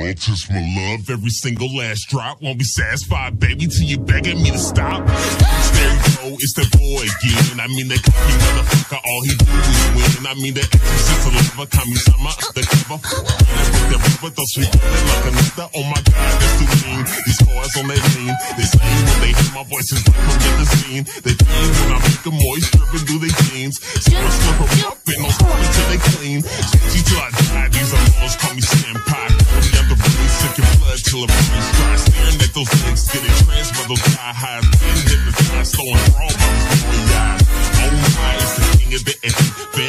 Just my love, every single last drop. Won't be satisfied, baby, till you begging me to stop. There you go, it's that boy again. I mean, that cocky motherfucker, all he do is win. I mean, that exorcist lover, Kami-sama, undercover. With that rubber, those sweet like a nigga. Oh my god, that's too mean. These cars on their lean. They say when they hear my voice, it's like from the scene. They feel when I make them moist, dripping through their jeans. So I slip them up it runs dry. Staring at those legs, getting trans by those die highs. Being hypnotized, throwing by those boy eyes. Oh my, it's the king of the edge.